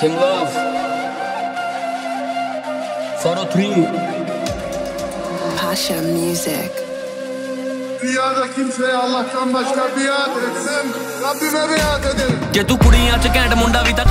Kim Love 403 Pasha Music. Dünyada kimseye Allah'tan başka biat etsem Rabbime biat ederim. ਜੇ ਤੂੰ ਕੁੜੀਆਂ ਚ ਘੈਂਟ ਮੁੰਡਾ ਵੀ ਤਾਂ